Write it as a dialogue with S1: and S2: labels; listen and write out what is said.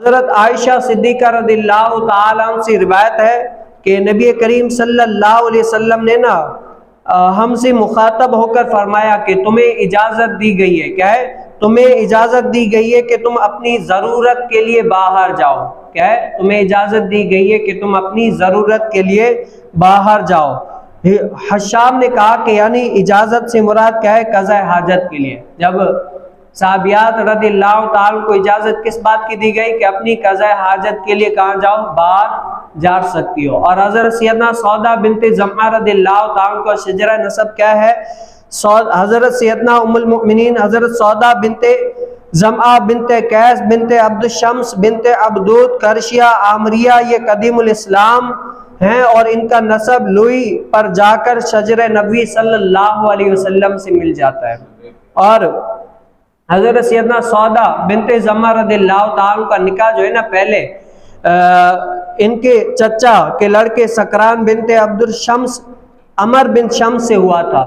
S1: हज़रत आयशा सिद्दीक़ा रदिल्लाहु ताला से रिवायत है कि नबी करीम सल्लल्लाहु अलैहि वसल्लम ने ना हमसे मुखातब होकर फरमाया कि तुम्हें इजाज़त दी गई है। क्या है? तुम्हें इजाज़त दी गई है कि तुम अपनी ज़रूरत के लिए बाहर जाओ। क्या है? तुम्हें इजाज़त दी गई है कि तुम अपनी ज़रूरत के लिए बाहर जाओ। हशाम ने कहा कि यानी इजाज़त से मुराद क्या है? कज़ा हाजत के लिए। जब साबियात रदी को इजाज़त किस बात की दी गई कि अपनी कज़ा हाजत के लिए कहाँ जाओ बाहर जा सकती हो। और हज़रत सैदना सौदा बिनते जमा रदी का शजरा नसब क्या है? हज़रत सैदना उमिन हज़रत सौदा बिनते जमा बिनते कैस बिनते अब्दुलशम्स बिनते अबदूद, करशिया, आमरिया, ये कदीम इस्लाम हैं और इनका नसब लुई पर जाकर शजर नबी सल्लल्लाहु अलैहि वसल्लम से मिल जाता है। और हज़रत सैदना सौदा बिनते जमा रदिल्लाह का निकाह जो है ना पहले आ, इनके चचा के लड़के सकरान बिनते अब्दुल शम्स अमर बिन शम्स से हुआ था।